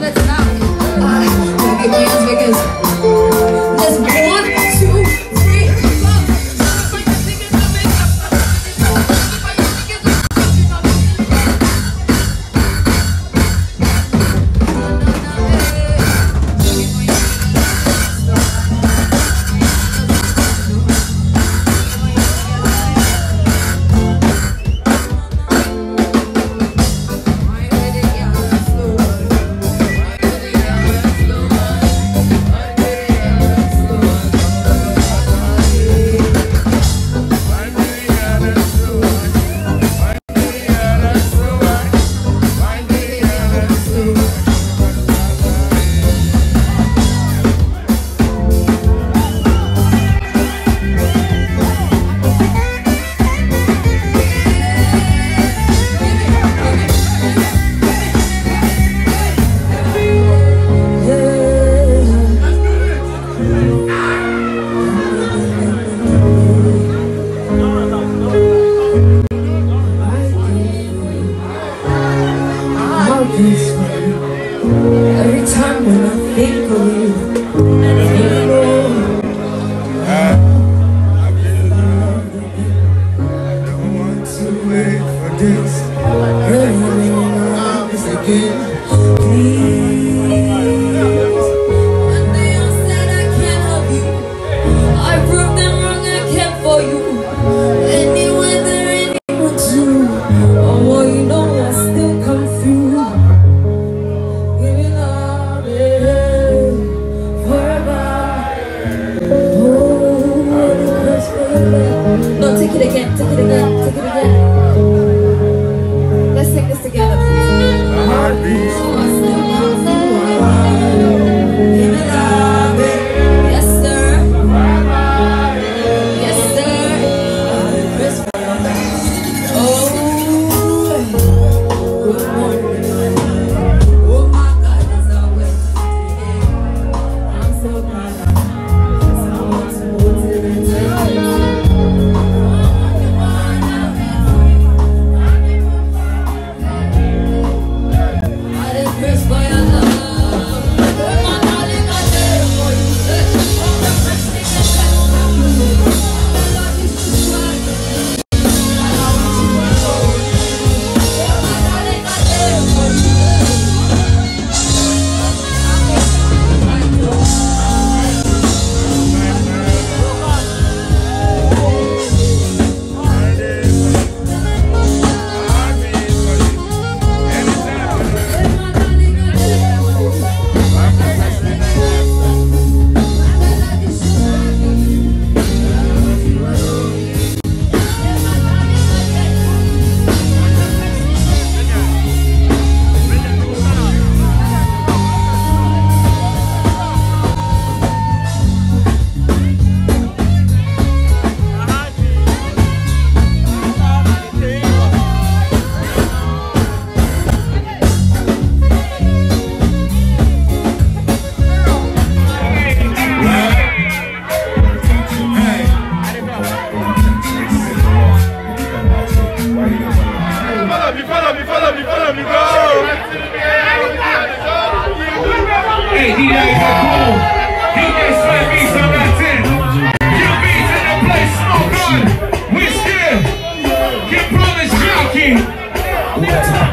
let's. Uh, don't get views because No, take it again, take it again.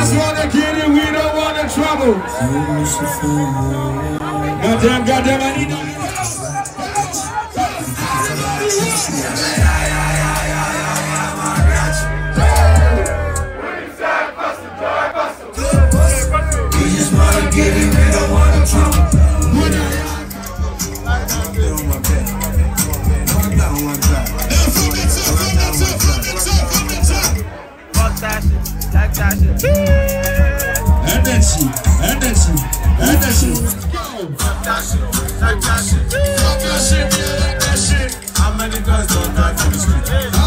just wanna get it, we don't want no trouble. Goddamn, goddamn, I need that. that shit, like that shit. Fuck your shit, yeah, like that shit. How many girls don't die from the street?